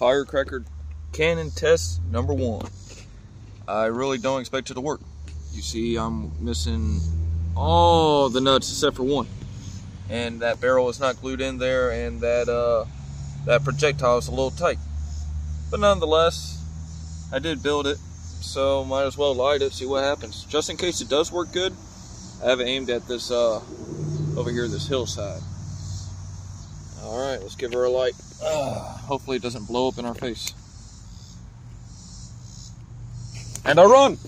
firecracker cannon test number one. I really don't expect it to work. You see, I'm missing all the nuts except for one. And that barrel is not glued in there and that uh, that projectile is a little tight. But nonetheless, I did build it, so might as well light it, see what happens. Just in case it does work good, I have it aimed at this, uh, over here, this hillside. All right, let's give her a light. Uh, hopefully it doesn't blow up in our face. And I run!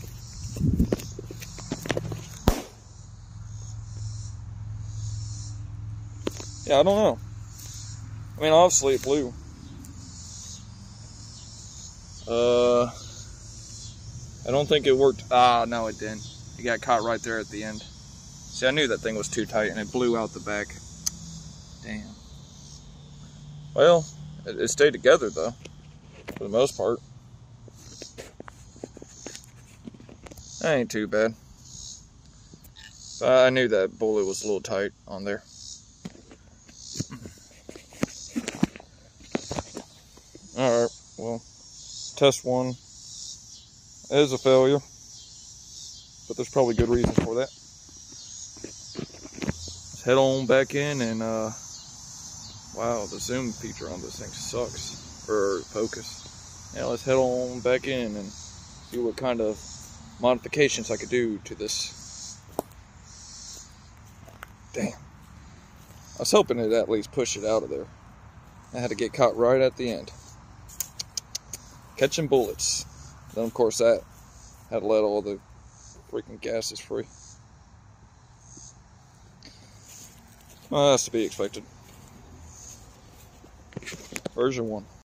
Yeah, I don't know. I mean, obviously it blew. Uh, I don't think it worked. Ah, no, it didn't. It got caught right there at the end. See, I knew that thing was too tight and it blew out the back. Damn. Well, it, it stayed together though, for the most part. That ain't too bad. But I knew that bullet was a little tight on there. Alright, well, test one is a failure, but there's probably good reasons for that. Let's head on back in and, uh, wow, the zoom feature on this thing sucks, or focus. Now let's head on back in and see what kind of modifications I could do to this. Damn. I was hoping it at least push it out of there. I had to get caught right at the end catching bullets. Then of course that had to let all the freaking gases free. Well, that's to be expected version one.